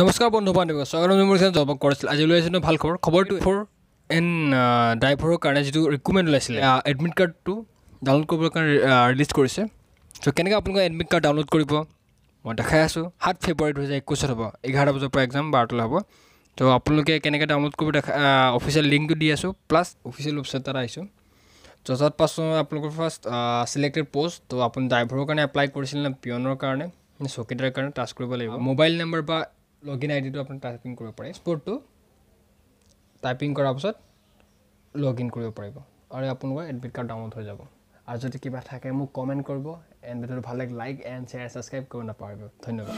নমস্কাৰ বন্ধু বান্ধৱ স্বাগতম জনাইছোঁ জব কৰিছিল। আজি লৈ আহিছিলোঁ ভাল খবৰ। খবৰটো ফৰ এন ড্ৰাইভাৰৰ কাৰণে যিটো ৰিকুমেণ্ট ওলাইছিলে এডমিট কাৰ্ডটো ডাউনলোড কৰিবৰ কাৰণে ৰিলিজ কৰিছে। চ' কেনেকৈ আপোনালোকে এডমিট কাৰ্ড ডাউনলোড কৰিব? মই দেখাই আছোঁ। সাত ফেব্ৰুৱাৰী দুহেজাৰ একৈছত হ'ব। এঘাৰটা বজাৰ পৰা এক্সাম বাৰটালৈ হ'ব। ত' আপোনালোকে কেনেকৈ ডাউনলোড কৰিব দেখা অফিচিয়েল লিংকটো দি আছোঁ প্লাছ অফিচিয়েল ৱেবছাইট তাত আহিছোঁ। ত' তাত পাছত আপোনালোকৰ ফাৰ্ষ্ট চিলেক্টেড পষ্ট ত' আপুনি ড্ৰাইভাৰৰ কাৰণে এপ্লাই কৰিছিল নে পিয়নৰ কাৰণে চকীদাৰৰ কাৰণে টাচ কৰিব লাগিব। মোবাইল নম্বৰ বা লগ ইন আই ডিটো আপুনি টাইপিং কৰিব পাৰে। স্পৰ্টটো টাইপিং কৰাৰ পাছত লগ ইন কৰিব পাৰিব। আৰু আপোনালোকৰ এডমিট কাৰ্ড ডাউনলোড হৈ যাব। আৰু যদি কিবা থাকে মোক কমেণ্ট কৰিব। এণ্ড ভিডিঅ'টো ভাল লাগে লাইক এণ্ড শ্বেয়াৰ ছাবস্ক্ৰাইব কৰিব নাপাহৰিব। ধন্যবাদ।